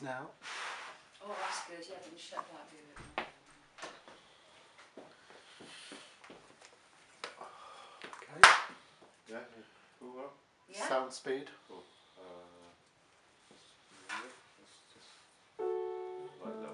now. Oh, that's good. Yeah, shut that. Okay. Yeah. Yeah. Sound speed. Uh, just like that.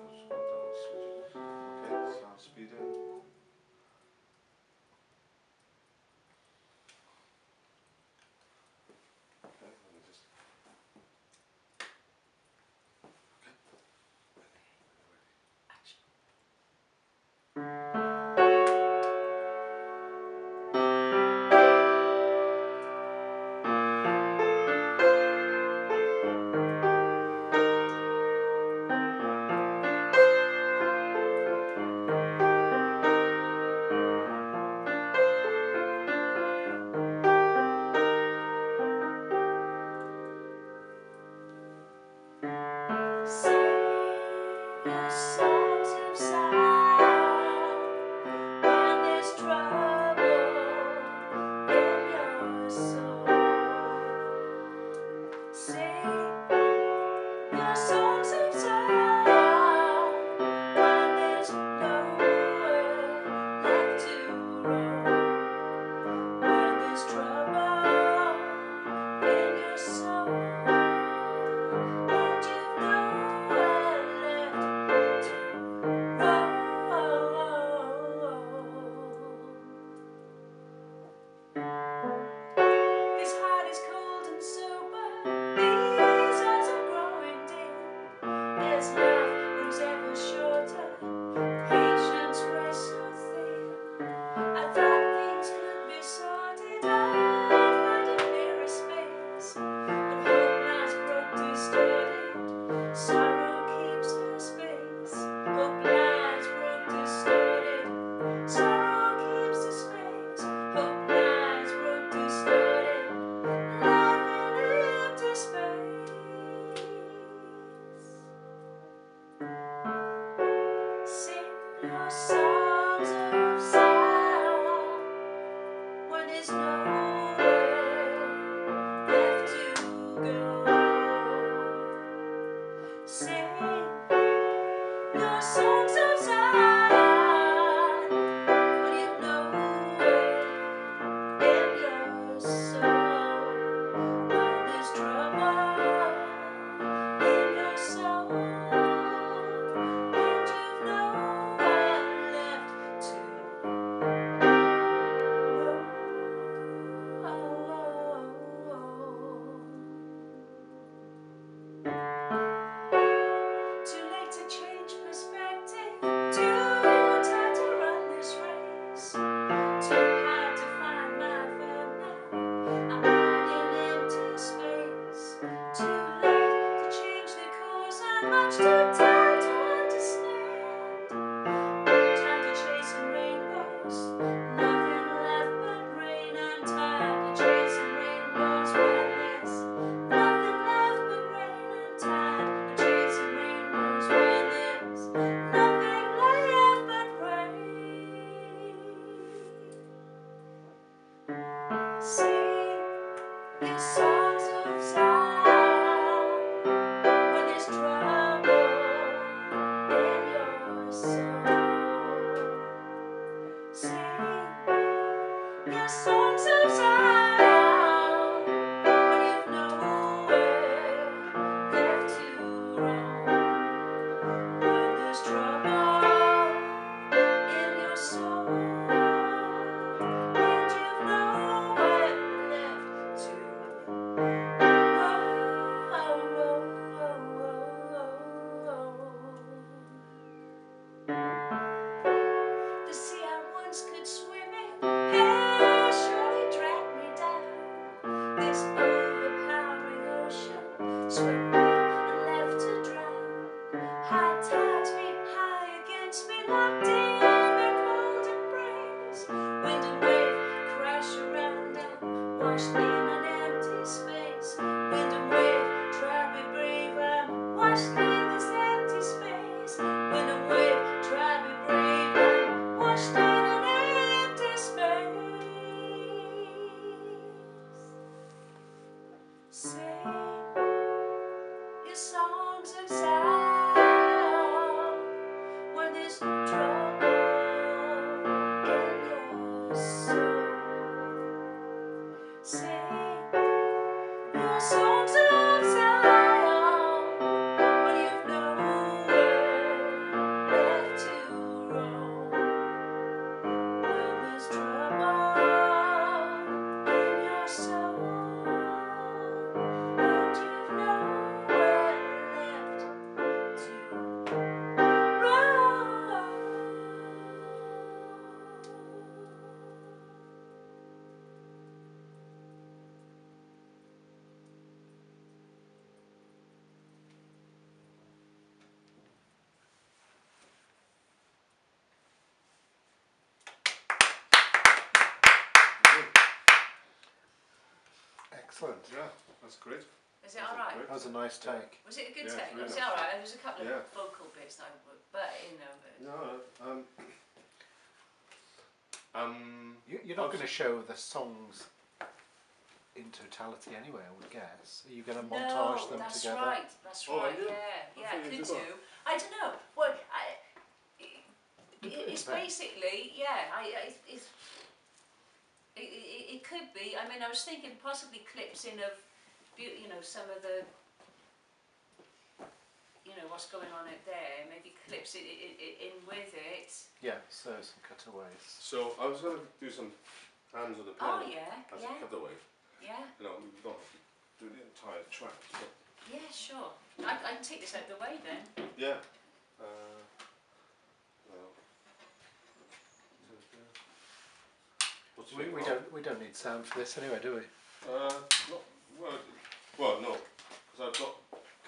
Say Excellent. Yeah, that's great. Is it alright? That was a nice take. Was it a good Yeah, take? really Was it alright? There was a couple of Yeah. vocal bits that I would, but you know, but No, um, um, You, you're not going to show the songs in totality anyway, I would guess. Are you going to no, montage them that's together? right. That's Oh, right. are you? Yeah, I yeah, could did do. I don't know. Well, I, it, It it's basically yeah. I, I it's. It, it, it could be. I mean, I was thinking possibly clips in of, you know, some of the, you know, what's going on out there. Maybe clips it, it, it in with it. Yeah, so some cutaways. so I was going to do some hands on the Oh piano yeah, as yeah, a cutaway. yeah, You know, don't to do the entire track, but yeah. Sure. I, I can take this out of the way then. yeah. Uh, well, what's We, your we call? don't we don't need sound for this anyway, do we? Uh, not, well, well, no, because I've got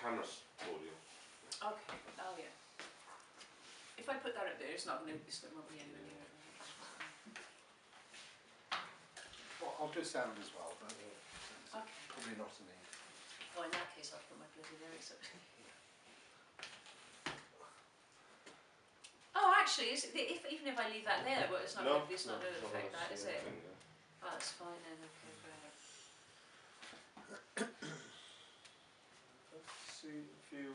cameras audio. Okay. Oh yeah. If I put that up there, it's not going to. It's not going to be anywhere near it. Well, I'll do sound as well, but Okay. probably not a need. Oh, in that case, I'll put my bloody lyrics up. oh, actually, is it, if, even if I leave that there, well, it's not. no, gonna, it's not no, going to affect that's it? thing, yeah. Oh, that's fine then. Okay, great. Let's see a few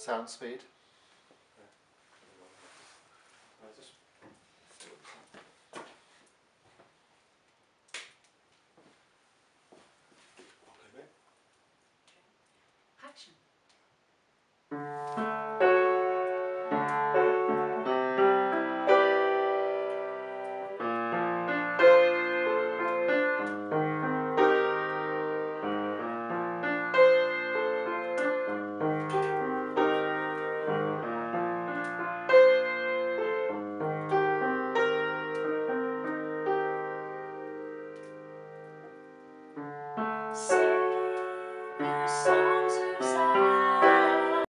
Sound speed.